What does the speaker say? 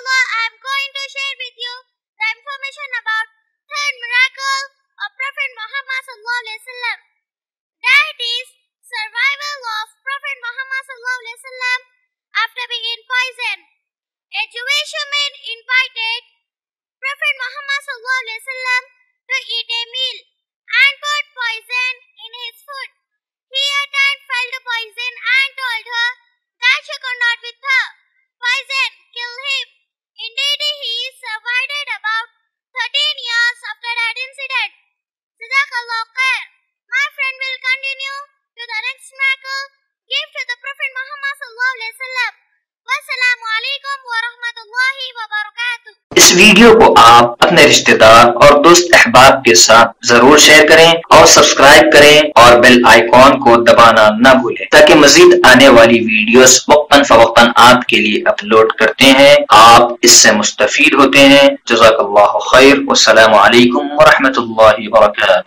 I'm going to share with you the information about third miracle of Prophet Muhammad. That is survival of Prophet Muhammad after being poisoned. A Jewish woman invited Prophet Muhammad Muhammad sallallahu alaihi wasallam. Wassalamu alaikum wa اس video کو آپ اپنے رشتہ دار اور دوست احباب کے ساتھ ضرور شیئر کریں اور سبسکرائب کریں اور بیل آئیکن کو دبانا نہ بھولیں تاکہ مزید آنے والی ویڈیوز وقتاً فوقتاً آپ کے لیے اپلوڈ کرتے ہیں۔ آپ اس سے مستفید ہوتے ہیں۔ جزاک اللہ خیر۔ والسلام علیکم ورحمۃ اللہ وبرکاتہ۔